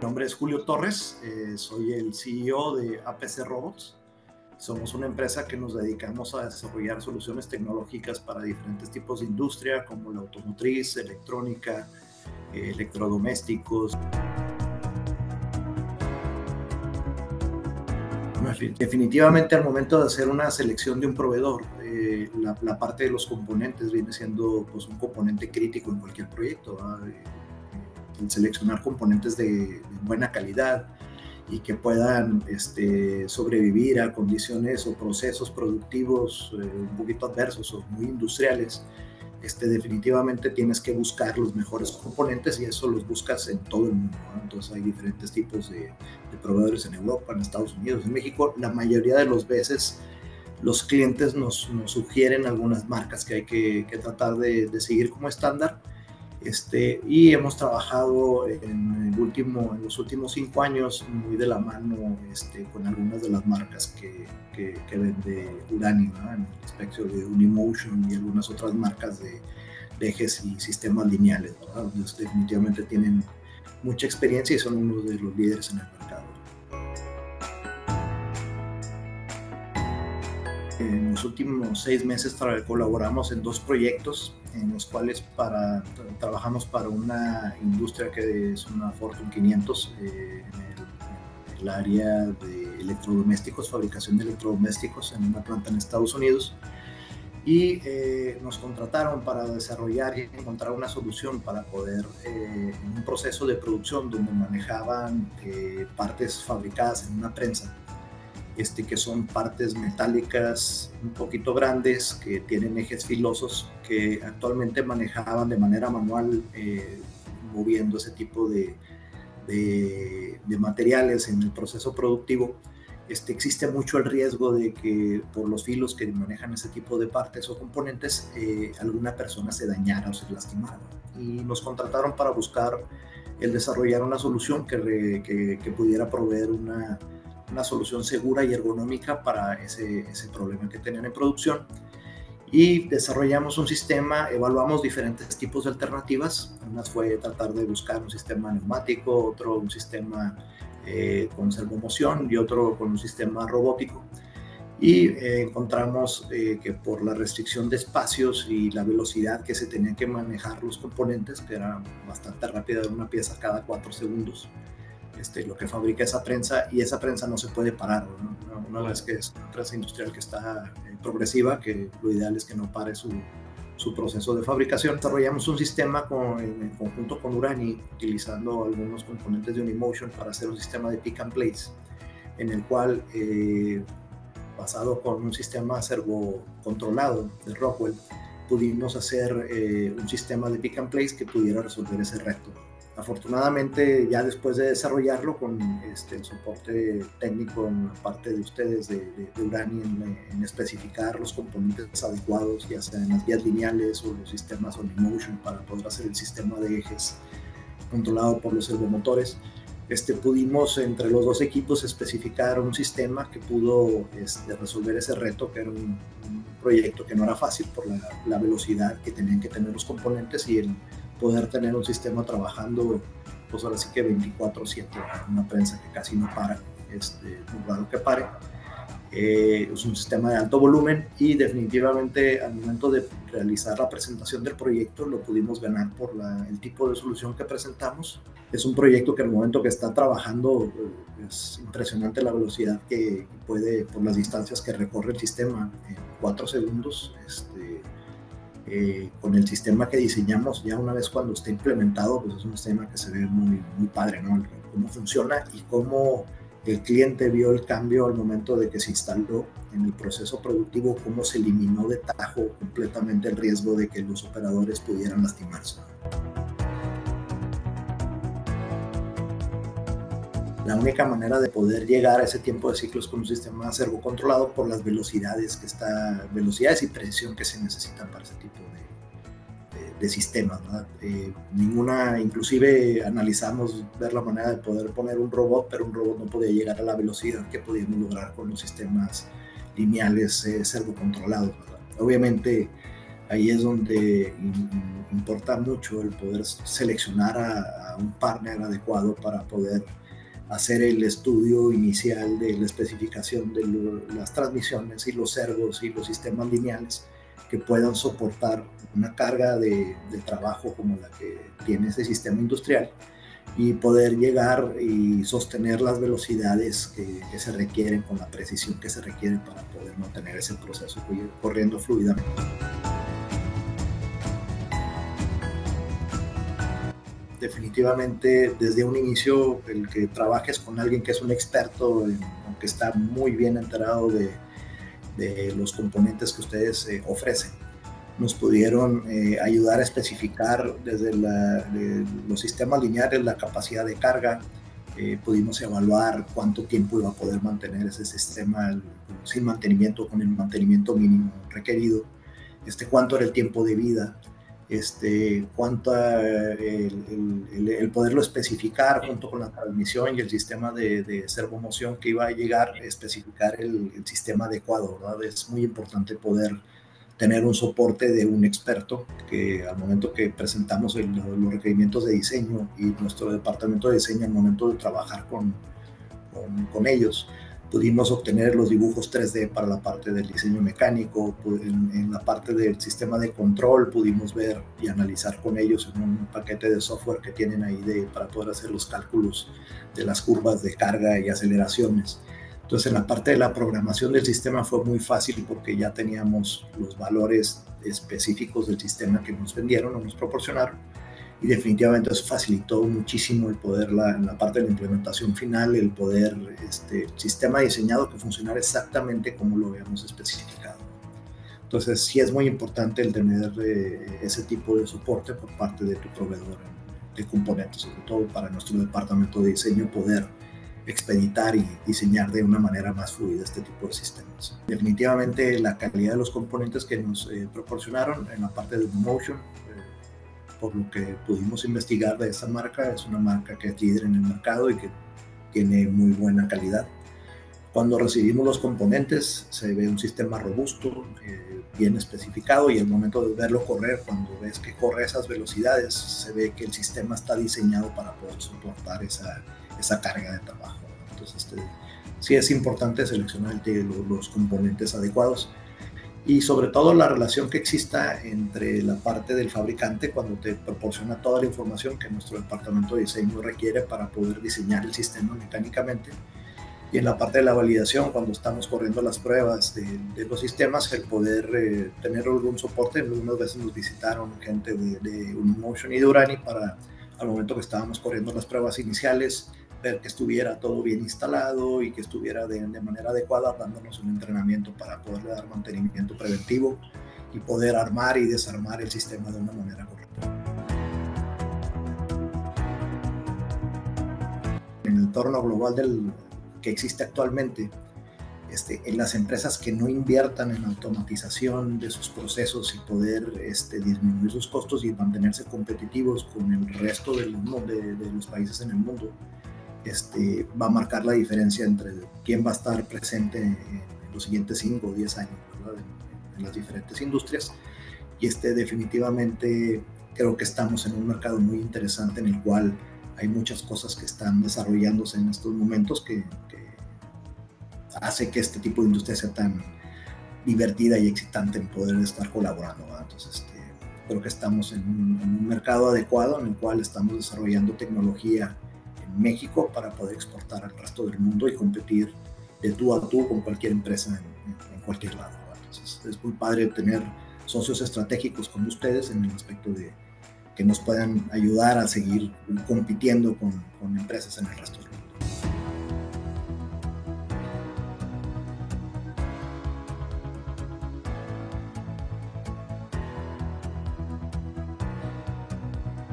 Mi nombre es Julio Torres, eh, soy el CEO de APC Robots. Somos una empresa que nos dedicamos a desarrollar soluciones tecnológicas para diferentes tipos de industria, como la automotriz, electrónica, eh, electrodomésticos. Definitivamente al momento de hacer una selección de un proveedor, eh, la, parte de los componentes viene siendo pues, un componente crítico en cualquier proyecto. Eh, el seleccionar componentes de, buena calidad y que puedan este, sobrevivir a condiciones o procesos productivos eh, un poquito adversos o muy industriales, este, definitivamente tienes que buscar los mejores componentes y eso los buscas en todo el mundo. Entonces hay diferentes tipos de, proveedores en Europa, en Estados Unidos, en México. La mayoría de las veces los clientes nos, sugieren algunas marcas que hay que, tratar de, de, seguir como estándar este, y hemos trabajado en, los últimos cinco años muy de la mano este, con algunas de las marcas que, que, vende Urani, en el aspecto de Unimotion y algunas otras marcas de, ejes y sistemas lineales, donde definitivamente tienen mucha experiencia y son uno de los líderes en el mercado. En los últimos seis meses colaboramos en dos proyectos en los cuales para, trabajamos para una industria que es una Fortune 500 eh, en, el, área de electrodomésticos, fabricación de electrodomésticos en una planta en Estados Unidos. Y eh, nos contrataron para desarrollar y encontrar una solución para poder, eh, en un proceso de producción donde manejaban partes fabricadas en una prensa, este, que son partes metálicas un poquito grandes, que tienen ejes filosos, que actualmente manejaban de manera manual, eh, moviendo ese tipo de, de, materiales en el proceso productivo. Este, existe mucho el riesgo de que por los filos que manejan ese tipo de partes o componentes, eh, alguna persona se dañara o se lastimara. Y nos contrataron para buscar el desarrollar una solución que, que, que pudiera proveer una, una solución segura y ergonómica para ese, ese problema que tenían en producción. Y desarrollamos un sistema, evaluamos diferentes tipos de alternativas. Una fue tratar de buscar un sistema neumático, otro un sistema eh, con servomoción y otro con un sistema robótico. Y eh, encontramos eh, que por la restricción de espacios y la velocidad que se tenían que manejar los componentes, que era bastante rápida, una pieza cada cuatro segundos, este, lo que fabrica esa prensa y esa prensa no se puede parar. Una, vez que es una prensa industrial que está eh, progresiva, que lo ideal es que no pare su, su proceso de fabricación. Desarrollamos un sistema con, en, conjunto con Urani, utilizando algunos componentes de Unimotion para hacer un sistema de pick and place, en el cual, eh, basado con un sistema servo controlado de Rockwell, pudimos hacer eh, un sistema de pick and place que pudiera resolver ese reto. Afortunadamente, ya después de desarrollarlo con este, el soporte técnico en parte de ustedes de, de, Urani en, especificar los componentes adecuados, ya sean las vías lineales o los sistemas on-motion para poder hacer el sistema de ejes controlado por los servomotores, este, pudimos entre los dos equipos especificar un sistema que pudo este, resolver ese reto, que era un, proyecto que no era fácil por la, la velocidad que tenían que tener los componentes y el poder tener un sistema trabajando, pues ahora sí que 24/7, una prensa que casi no para, este, muy raro que pare. Eh, es un sistema de alto volumen y definitivamente al momento de realizar la presentación del proyecto lo pudimos ganar por la, el tipo de solución que presentamos. Es un proyecto que al momento que está trabajando eh, es impresionante la velocidad que puede, por las distancias que recorre el sistema en cuatro segundos. Este, eh, con el sistema que diseñamos, ya una vez cuando esté implementado, pues es un sistema que se ve muy, muy padre, ¿no? Cómo funciona y cómo el cliente vio el cambio al momento de que se instaló en el proceso productivo, cómo se eliminó de tajo completamente el riesgo de que los operadores pudieran lastimarse. La única manera de poder llegar a ese tiempo de ciclos con un sistema servo controlado por las velocidades que está, velocidades y presión que se necesitan para ese tipo de, de, sistemas. Eh, ninguna, inclusive analizamos ver la manera de poder poner un robot, pero un robot no podía llegar a la velocidad que podíamos lograr con los sistemas lineales eh, servo controlados. Obviamente ahí es donde importa mucho el poder seleccionar a, un partner adecuado para poder hacer el estudio inicial de la especificación de las transmisiones y los servos y los sistemas lineales que puedan soportar una carga de, trabajo como la que tiene ese sistema industrial y poder llegar y sostener las velocidades que, que, se requieren con la precisión que se requiere para poder mantener ese proceso corriendo fluidamente. Definitivamente desde un inicio el que trabajes con alguien que es un experto, que está muy bien enterado de, de los componentes que ustedes eh, ofrecen. Nos pudieron eh, ayudar a especificar desde los sistemas lineales la capacidad de carga, eh, pudimos evaluar cuánto tiempo iba a poder mantener ese sistema sin mantenimiento, con el mantenimiento mínimo requerido, este, cuánto era el tiempo de vida, este, cuánto el, poderlo especificar junto con la transmisión y el sistema de, de servomoción que iba a llegar, especificar el, sistema adecuado, ¿verdad? Es muy importante poder tener un soporte de un experto que al momento que presentamos los requerimientos de diseño y nuestro departamento de diseño al momento de trabajar con, con, con ellos, pudimos obtener los dibujos 3D para la parte del diseño mecánico, en, la parte del sistema de control pudimos ver y analizar con ellos en un paquete de software que tienen ahí de, para poder hacer los cálculos de las curvas de carga y aceleraciones. Entonces en la parte de la programación del sistema fue muy fácil porque ya teníamos los valores específicos del sistema que nos vendieron o nos proporcionaron y definitivamente eso facilitó muchísimo el poder, la, en la parte de la implementación final, el poder, este sistema diseñado que funcionara exactamente como lo habíamos especificado. Entonces sí es muy importante el tener eh, ese tipo de soporte por parte de tu proveedor de componentes, sobre todo para nuestro departamento de diseño poder expeditar y diseñar de una manera más fluida este tipo de sistemas. Definitivamente la calidad de los componentes que nos eh, proporcionaron en la parte de Motion por lo que pudimos investigar de esta marca, es una marca que es líder en el mercado y que tiene muy buena calidad. Cuando recibimos los componentes se ve un sistema robusto, eh, bien especificado y el momento de verlo correr, cuando ves que corre esas velocidades, se ve que el sistema está diseñado para poder soportar esa, esa carga de trabajo. Entonces, este, sí es importante seleccionar los componentes adecuados y sobre todo la relación que exista entre la parte del fabricante cuando te proporciona toda la información que nuestro departamento de diseño requiere para poder diseñar el sistema mecánicamente. Y en la parte de la validación cuando estamos corriendo las pruebas de, de los sistemas el poder eh, tener algún soporte algunas veces nos visitaron gente de, de Unimotion y de Urani para al momento que estábamos corriendo las pruebas iniciales ver que estuviera todo bien instalado y que estuviera de, manera adecuada, dándonos un entrenamiento para poderle dar mantenimiento preventivo y poder armar y desarmar el sistema de una manera correcta. En el entorno global del, que existe actualmente, este, en las empresas que no inviertan en automatización de sus procesos y poder este, disminuir sus costos y mantenerse competitivos con el resto del, de, de los países en el mundo, este, va a marcar la diferencia entre quién va a estar presente en, los siguientes 5 o 10 años en, las diferentes industrias. Y este, definitivamente creo que estamos en un mercado muy interesante en el cual hay muchas cosas que están desarrollándose en estos momentos que, hace que este tipo de industria sea tan divertida y excitante en poder estar colaborando. Entonces, este, creo que estamos en un, en un mercado adecuado en el cual estamos desarrollando tecnología México para poder exportar al resto del mundo y competir de tú a tú con cualquier empresa en, cualquier lado. Entonces es muy padre tener socios estratégicos como ustedes en el aspecto de que nos puedan ayudar a seguir compitiendo con, con empresas en el resto del mundo.